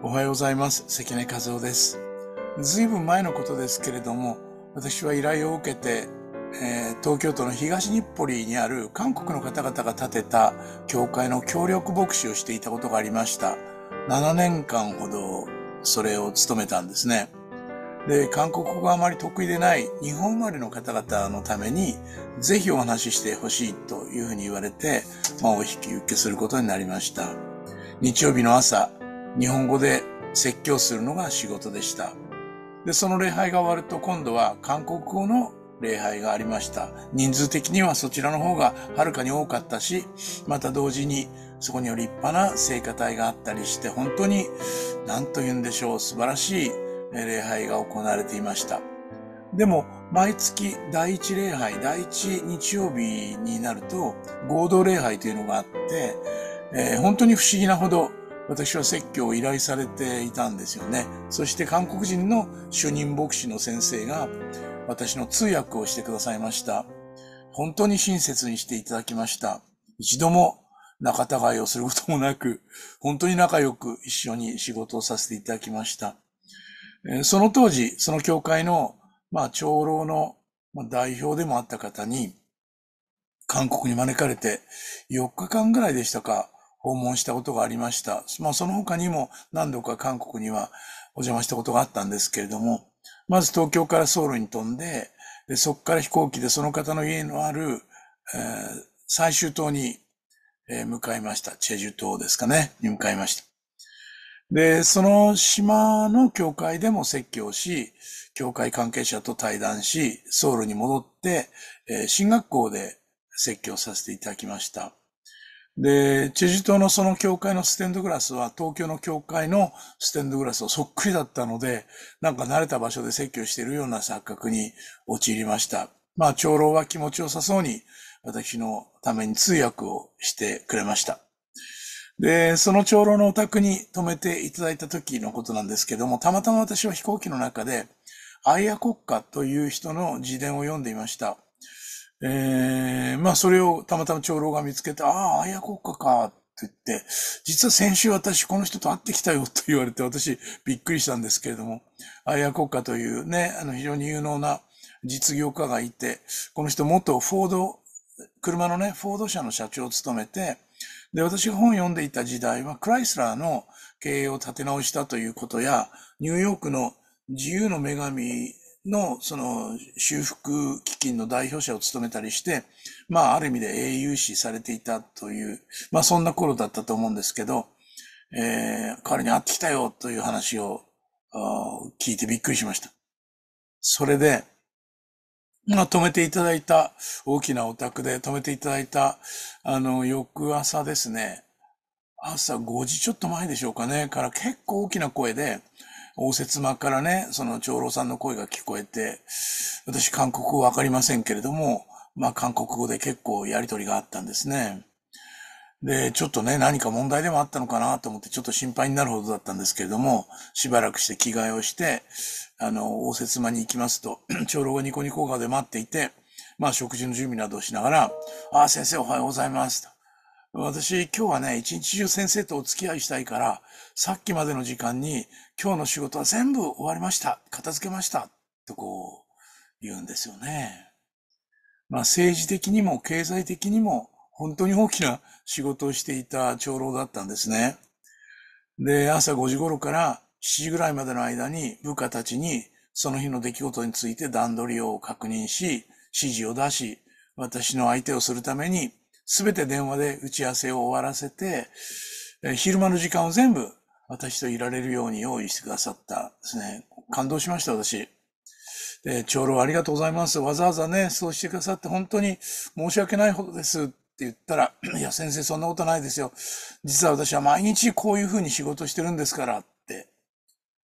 おはようございます。関根和夫です。ずいぶん前のことですけれども、私は依頼を受けて、えー東京都の東日暮里にある韓国の方々が建てた教会の協力牧師をしていたことがありました。7年間ほどそれを務めたんですね。で、韓国語があまり得意でない日本生まれの方々のために、ぜひお話ししてほしいというふうに言われて、まあ、お引き受けすることになりました。日曜日の朝、日本語で説教するのが仕事でした。で、その礼拝が終わると今度は韓国語の礼拝がありました。人数的にはそちらの方がはるかに多かったし、また同時にそこには立派な聖歌隊があったりして、本当に何と言うんでしょう、素晴らしい礼拝が行われていました。でも、毎月第一礼拝、第一日曜日になると合同礼拝というのがあって、えー本当に不思議なほど私は説教を依頼されていたんですよね。そして韓国人の主任牧師の先生が私の通訳をしてくださいました。本当に親切にしていただきました。一度も仲違いをすることもなく、本当に仲良く一緒に仕事をさせていただきました。その当時、その教会の、まあ、長老の代表でもあった方に、韓国に招かれて、4日間ぐらいでしたか、訪問したことがありました。まあ、その他にも何度か韓国にはお邪魔したことがあったんですけれども、まず東京からソウルに飛んで、でそこから飛行機でその方の家のある、えー最終島に、えー向かいました。チェジュ島ですかね、に向かいました。で、その島の教会でも説教し、教会関係者と対談し、ソウルに戻って、えー進学校で説教させていただきました。で、チェジ島のその教会のステンドグラスは東京の教会のステンドグラスとそっくりだったので、なんか慣れた場所で説教しているような錯覚に陥りました。まあ、長老は気持ちよさそうに私のために通訳をしてくれました。で、その長老のお宅に泊めていただいた時のことなんですけども、たまたま私は飛行機の中で、アイア国家という人の自伝を読んでいました。えー、まあそれをたまたま長老が見つけて、ああ、アイア国家かって言って、実は先週私この人と会ってきたよと言われて私びっくりしたんですけれども、アイア国家というね、あの非常に有能な実業家がいて、この人元フォード、車のね、フォード社の社長を務めて、で、私が本を読んでいた時代は、クライスラーの経営を立て直したということや、ニューヨークの自由の女神のその修復基金の代表者を務めたりして、まあ、ある意味で英雄視されていたという、まあ、そんな頃だったと思うんですけど、えー彼に会ってきたよという話を聞いてびっくりしました。それで、まあ、泊めていただいた、大きなお宅で泊めていただいた、あの、翌朝ですね、朝5時ちょっと前でしょうかね、から結構大きな声で、応接間からね、その長老さんの声が聞こえて、私韓国語わかりませんけれども、まあ韓国語で結構やりとりがあったんですね。で、ちょっとね、何か問題でもあったのかなと思ってちょっと心配になるほどだったんですけれども、しばらくして着替えをして、あの、応接間に行きますと、長老がニコニコ顔で待っていて、まあ食事の準備などをしながら、ああ、先生おはようございますと。私、今日はね、一日中先生とお付き合いしたいから、さっきまでの時間に、今日の仕事は全部終わりました。片付けました。とこう、言うんですよね。まあ政治的にも経済的にも、本当に大きな仕事をしていた長老だったんですね。で、朝5時頃から7時ぐらいまでの間に部下たちにその日の出来事について段取りを確認し、指示を出し、私の相手をするためにすべて電話で打ち合わせを終わらせて、昼間の時間を全部私といられるように用意してくださったですね。感動しました、私。で、長老ありがとうございます。わざわざね、そうしてくださって本当に申し訳ないほどですって言ったら、いや、先生そんなことないですよ。実は私は毎日こういうふうに仕事してるんですからって。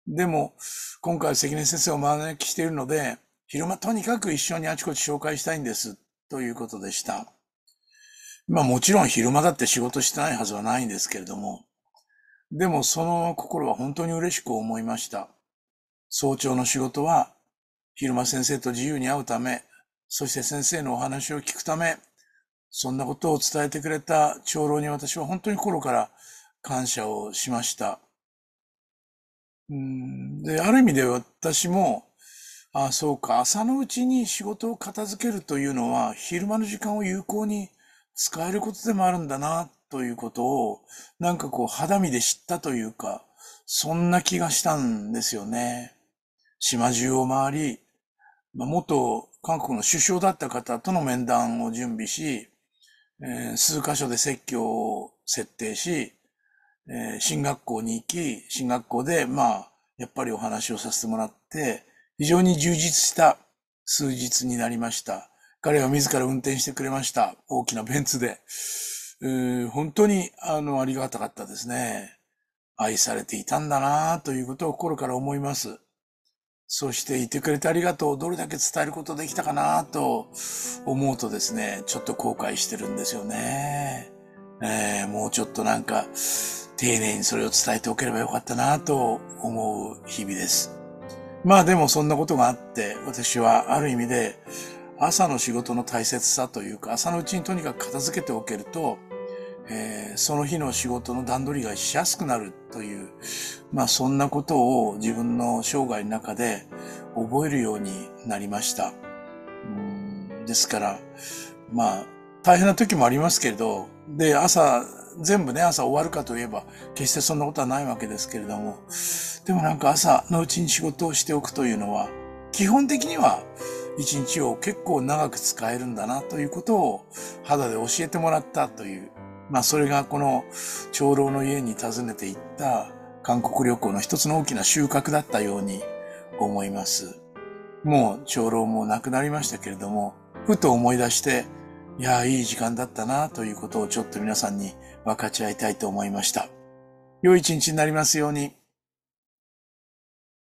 でも、今回関根先生をお招きしているので、昼間とにかく一緒にあちこち紹介したいんです。ということでした。まあもちろん昼間だって仕事してないはずはないんですけれども、でもその心は本当に嬉しく思いました。早朝の仕事は昼間先生と自由に会うため、そして先生のお話を聞くため、そんなことを伝えてくれた長老に私は本当に心から感謝をしました。うんで、ある意味で私も、あそうか、朝のうちに仕事を片付けるというのは、昼間の時間を有効に使えることでもあるんだな、ということを、なんかこう肌身で知ったというか、そんな気がしたんですよね。島中を回り、元韓国の首相だった方との面談を準備し、数箇所で説教を設定し、えー、進学校に行き、進学校で、まあ、やっぱりお話をさせてもらって、非常に充実した数日になりました。彼は自ら運転してくれました。大きなベンツで。本当に、あの、ありがたかったですね。愛されていたんだなということを心から思います。そしていてくれてありがとう。どれだけ伝えることできたかなと思うとですね、ちょっと後悔してるんですよね。えー、もうちょっとなんか、丁寧にそれを伝えておければよかったなと思う日々です。まあでもそんなことがあって、私はある意味で朝の仕事の大切さというか、朝のうちにとにかく片付けておけると、えー、その日の仕事の段取りがしやすくなるという、まあそんなことを自分の生涯の中で覚えるようになりました。うんですから、まあ大変な時もありますけれど、で、朝、全部ね、朝終わるかといえば、決してそんなことはないわけですけれども、でもなんか朝のうちに仕事をしておくというのは、基本的には一日を結構長く使えるんだなということを肌で教えてもらったという、まあそれがこの長老の家に訪ねて行った韓国旅行の一つの大きな収穫だったように思います。もう長老も亡くなりましたけれども、ふと思い出して、いや、いい時間だったなということをちょっと皆さんに分かち合いたいと思いました。良い一日になりますように。